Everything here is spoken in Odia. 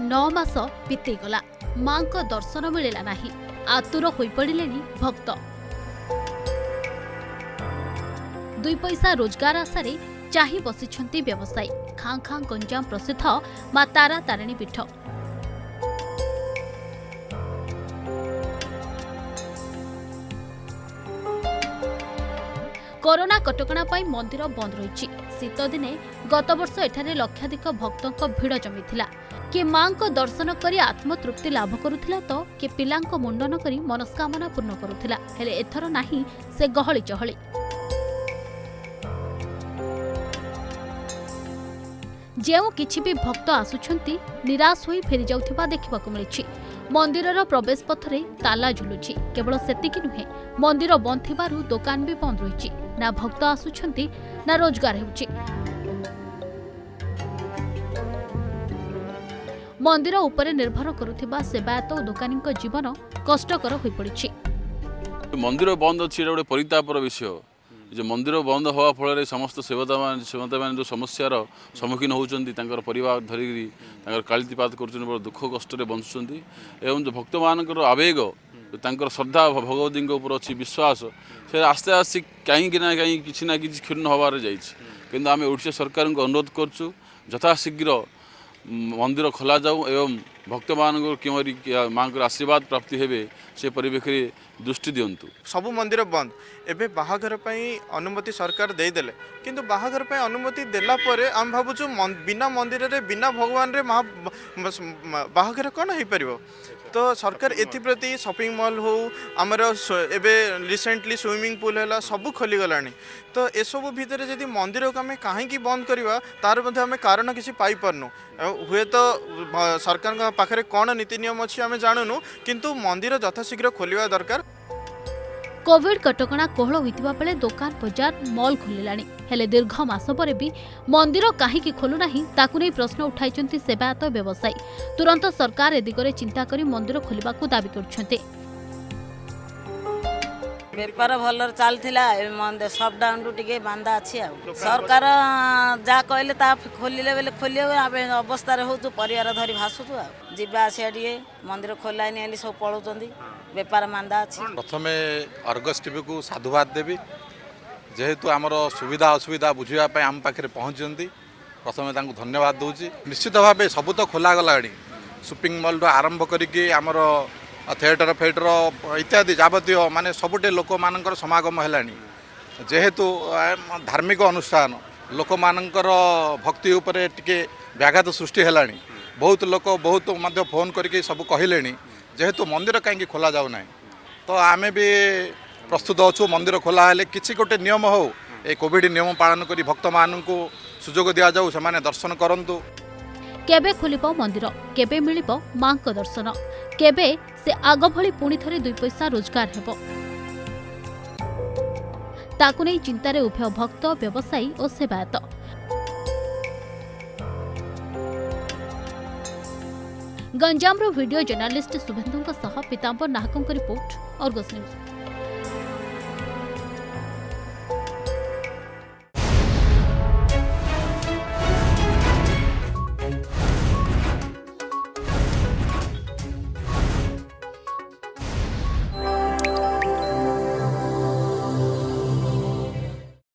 ନଅ ମାସ ବିତିଗଲା ମାଙ୍କ ଦର୍ଶନ ମିଳିଲା ନାହିଁ। ଆତୁର ହୋଇପଡ଼ିଲେଣି ଭକ୍ତ। ଦୁଇ ପଇସା ରୋଜଗାର ଆଶାରେ ଚାହିଁ ବସିଛନ୍ତି ବ୍ୟବସାୟୀ। ଖାଁ ଖାଁ ଗଞ୍ଜାମ ପ୍ରସିଦ୍ଧ ମା ତାରା ତାରିଣୀ ପୀଠ। କରୋନା କଟକଣା ପାଇଁ ମନ୍ଦିର ବନ୍ଦ ରହିଛି। ଶୀତଦିନେ ଗତବର୍ଷ ଏଠାରେ ଲକ୍ଷାଧିକ ଭକ୍ତଙ୍କ ଭିଡ଼ ଜମିଥିଲା। କିଏ ମାଙ୍କ ଦର୍ଶନ କରି ଆତ୍ମତୃପ୍ତି ଲାଭ କରୁଥିଲା ତ କିଏ ପିଲାଙ୍କ ମୁଣ୍ଡନ କରି ମନସ୍କାମନା ପୂର୍ଣ୍ଣ କରୁଥିଲା। ହେଲେ ଏଥର ନାହିଁ ସେ ଗହଳି ଚହଳି। ଯେଉଁ କିଛି ବି ଭକ୍ତ ଆସୁଛନ୍ତି ନିରାଶ ହୋଇ ଫେରିଯାଉଥିବା ଦେଖିବାକୁ ମିଳିଛି। ମନ୍ଦିରର ପ୍ରବେଶ ପଥରେ ତାଲା ଝୁଲୁଛି। କେବଳ ସେତିକି ନୁହେଁ ମନ୍ଦିର ବନ୍ଦ ଥିବାରୁ ଦୋକାନ ବି ବନ୍ଦ ରହିଛି। ନା ଭକ୍ତ ଆସୁଛନ୍ତି ନା ରୋଜଗାର ହେଉଛି। ମନ୍ଦିର ଉପରେ ନିର୍ଭର କରୁଥିବା ସେବାୟତ ଓ ଦୋକାନୀଙ୍କ ଜୀବନ କଷ୍ଟକର ହୋଇପଡ଼ିଛି। ମନ୍ଦିର ବନ୍ଦ ଅଛି ଏଇଟା ଗୋଟେ ପରିତାପର ବିଷୟ। ଯେ ମନ୍ଦିର ବନ୍ଦ ହେବା ଫଳରେ ସମସ୍ତ ସେବତାମାନେ ସେବତାମାନେ ଯେଉଁ ସମସ୍ୟାର ସମ୍ମୁଖୀନ ହେଉଛନ୍ତି ତାଙ୍କର ପରିବାର ଧରିକିରି ତାଙ୍କର କାଳିତିପାତ କରୁଛନ୍ତି ବଡ଼ ଦୁଃଖ କଷ୍ଟରେ ବଞ୍ଚୁଛନ୍ତି ଏବଂ ଯେଉଁ ଭକ୍ତମାନଙ୍କର ଆବେଗ ତାଙ୍କର ଶ୍ରଦ୍ଧା ଭଗବତୀଙ୍କ ଉପରେ ଅଛି ବିଶ୍ୱାସ ସେ ଆସ୍ତେ ଆସ୍ତେ କାହିଁକି ନା କାହିଁକି କିଛି ନା କିଛି କ୍ଷୁର୍ଣ୍ଣ ହେବାରେ ଯାଇଛି। କିନ୍ତୁ ଆମେ ଓଡ଼ିଶା ସରକାରଙ୍କୁ ଅନୁରୋଧ କରୁଛୁ ଯଥାଶୀଘ୍ର ମନ୍ଦିର ଖୋଲାଯାଉ ଏବଂ ভক্তমানঙ্কর কিমরি মাঙ্কর আশীর্বাদ প্রাপ্তি হবে, সে পরিবেশে দৃষ্টি দিও সব মন্দির বন্ধ। এবে বাহাঘর পাই অনুমতি সরকার দেইদেলে। কিন্তু বাহাঘর পাই অনুমতি দেলা আমি ভাবুছু বিনা মন্দির বিনা ভগবান মহা বাহাঘর কোণ হয়ে পারিব তো সরকার এপ্রতি সপিং মল হো আমার এবে রিসেন্টলি সুইমিং পুল হল সবু খোলিগাল তো এসব ভিতরে যদি মন্দিরকে আমি কাহিকি বন্ধ করা তার মধ্যে আমি কারণ কিছু পাইপার হুয়ে তো সরকার ଆଉ ହୁଏତ ଭ- ସରକାରଙ୍କ ପାଖରେ କ'ଣ ନୀତି ନିୟମ ଅଛି ଆମେ ଜାଣୁନୁ କିନ୍ତୁ ମନ୍ଦିର ଯଥାଶୀଘ୍ର ଖୋଲିବା ଦରକାର। କୋଭିଡ କଟକଣା କୋହଳ ହୋଇଥିବା ବେଳେ ଦୋକାନ ବଜାର ମଲ୍ ଖୋଲିଲାଣି। ହେଲେ ଦୀର୍ଘ ମାସ ପରେ ବି ମନ୍ଦିର କାହିଁକି ଖୋଲୁନାହିଁ ତାକୁ ନେଇ ପ୍ରଶ୍ନ ଉଠାଇଛନ୍ତି ସେବାୟତ ବ୍ୟବସାୟୀ। ତୁରନ୍ତ ସରକାର ଏ ଦିଗରେ ଚିନ୍ତା କରି ମନ୍ଦିର ଖୋଲିବାକୁ ଦାବି କରୁଛନ୍ତି। ବେପାର ଭଲରେ ଚାଲିଥିଲା ଏବେ ମନ୍ଦ ସଟ୍ଡାଉନ୍ରୁ ଟିକେ ବାନ୍ଦା ଅଛି ଆଉ। ସରକାର ଯାହା କହିଲେ ତାହା ଖୋଲିଲେ ବେଲେ ଖୋଲିବ ଆମେ ଅବସ୍ଥାରେ ହେଉଛୁ ପରିବାର ଧରି ଭାସୁଛୁ ଆଉ। ଯିବା ଆସିବା ଟିକେ ମନ୍ଦିର ଖୋଲାଇନି ହେଲେ ସବୁ ପଳାଉଛନ୍ତି ବେପାର ମାନ୍ଦା ଅଛି। ପ୍ରଥମେ ଅର୍ଗସ୍ ଟିଭିକୁ ସାଧୁବାଦ ଦେବି ଯେହେତୁ ଆମର ସୁବିଧା ଅସୁବିଧା ବୁଝିବା ପାଇଁ ଆମ ପାଖରେ ପହଞ୍ଚିଛନ୍ତି ପ୍ରଥମେ ତାଙ୍କୁ ଧନ୍ୟବାଦ ଦେଉଛି। ନିଶ୍ଚିତ ଭାବେ ସବୁ ତ ଖୋଲାଗଲାଣି। ସୁପିଂ ମଲ୍ରୁ ଆରମ୍ଭ କରିକି ଆମର ଥିଏଟର ଫିଏଟର ଇତ୍ୟାଦି ଯାବତୀୟ ମାନେ ସବୁଠି ଲୋକମାନଙ୍କର ସମାଗମ ହେଲାଣି। ଯେହେତୁ ଆ, ଧାର୍ମିକ ଅନୁଷ୍ଠାନ ଲୋକମାନଙ୍କର ଭକ୍ତି ଉପରେ ଟିକେ ବ୍ୟାଘାତ ସୃଷ୍ଟି ହେଲାଣି। ବହୁତ ଲୋକ ବହୁତ ମଧ୍ୟ ଫୋନ୍ କରିକି ସବୁ କହିଲେଣି ଯେହେତୁ ମନ୍ଦିର କାହିଁକି ଖୋଲା ଯାଉନାହିଁ? ତ ଆମେ ବି ପ୍ରସ୍ତୁତ ଅଛୁ ମନ୍ଦିର ଖୋଲା ହେଲେ କିଛି ଗୋଟେ ନିୟମ ହେଉ ଏ କୋଭିଡ଼ ନିୟମ ପାଳନ କରି ଭକ୍ତମାନଙ୍କୁ ସୁଯୋଗ ଦିଆଯାଉ ସେମାନେ ଦର୍ଶନ କରନ୍ତୁ। କେବେ ଖୋଲିବ ମନ୍ଦିର କେବେ ମିଳିବ ମାଙ୍କ ଦର୍ଶନ କେବେ ସେ ଆଗ ଭଳି ପୁଣି ଥରେ ଦୁଇ ପଇସା ରୋଜଗାର ହେବ। ତାକୁ ନେଇ ଚିନ୍ତାରେ ଉଭୟ ଭକ୍ତ ବ୍ୟବସାୟୀ ଓ ସେବାୟତ। ଗଞ୍ଜାମର ଭିଡିଓ ଜର୍ଣ୍ଣାଲିଷ୍ଟ ଶୁଭେନ୍ଦୁଙ୍କ ସହ ପୀତାମ୍ବର ନାହକଙ୍କ ରିପୋର୍ଟ ଅର୍ଗସ୍ ନ୍ୟୁଜ୍।